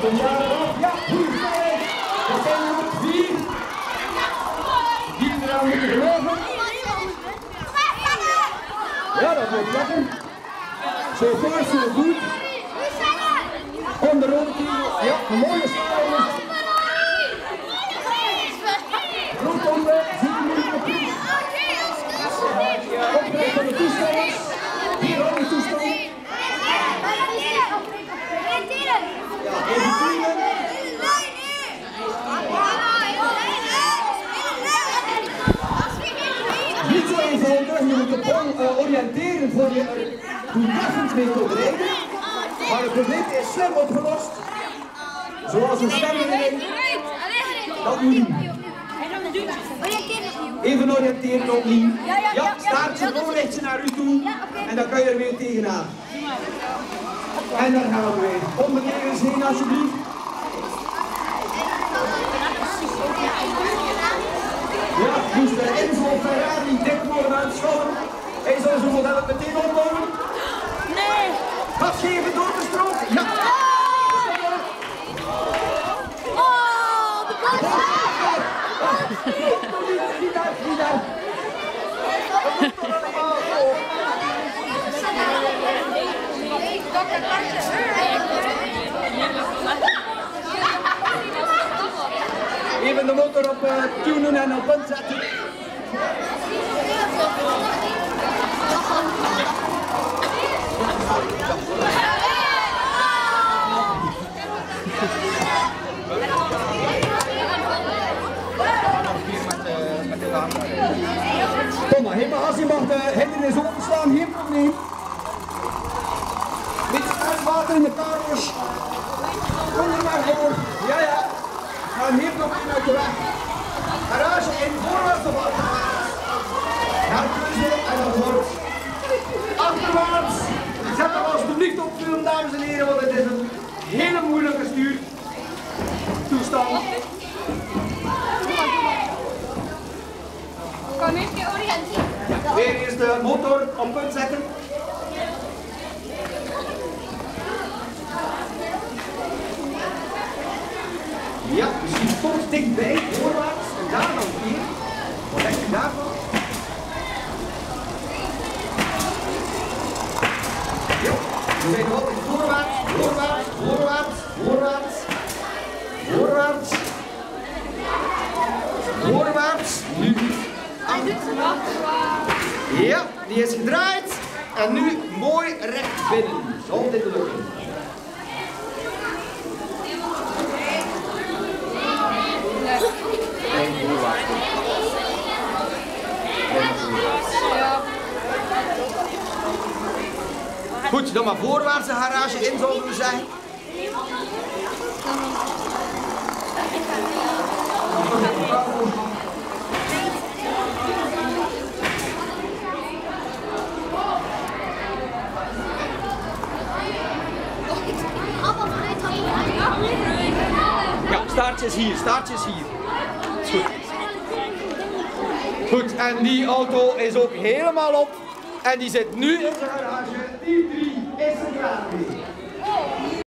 Kom erop. Ja, goede snelheid. Dat zijn er nog vier. Die eraan moeten geloven. Ja, dat wordt lekker. Zo far, zo goed. Kom de. Ja, mooie snelheid. Rondonde, zie je nu op de opbreng van de toestanders. Hier ook de toestanden. Even tuinen. Niet zo eenvoudig, je de bal uh, oriënteren voor je er doeltreffend mee kunt rijden. Maar het probleem is slim opgelost. Zoals een stemmeling. Dat moet doen. Even oriënteren op Lien. Ja, staartje gewoon rechtje naar u toe. En dan kan je er weer tegenaan. En daar gaan we weer. Om meneer eens heen alsjeblieft. Ja, moest de aan het scholen. Hij zou zo model het meteen opbouwen. Nee! Gas geven door de strook. Ja. Oh, de kans! Niet uit, niet uit. Even de motor op uh, tunen en op punt zetten. Kom maar, helemaal als je mag de hindernis opslaan, geen probleem. Beetje uitwater in de karels. Kom er maar voor. Ja, ja. Ga hem hier in uit de weg. Garage in, voorwaarts of achterwaarts. Naar keuze en dat wordt achterwaarts. Zet hem alsjeblieft op film, dames en heren, want het is een hele moeilijke stuurtoestand. Kom keer oriënteren. Weer eerst de motor op punt zetten. Ja, misschien soms dichtbij, voorwaarts en daar dan hier. Wat denk je daarvan? Ja, we zijn altijd voorwaarts, voorwaarts, voorwaarts, voorwaarts, voorwaarts. Nu ja, die is gedraaid. En nu mooi recht binnen. Zo dit lukken. Goed, dan maar voorwaarts de garage in, zouden we zeggen. Ja, staartjes hier, staartjes hier. Goed. Goed, en die auto is ook helemaal op. En die zit nu in de garage. Die drie is er klaar mee.